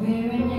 Where am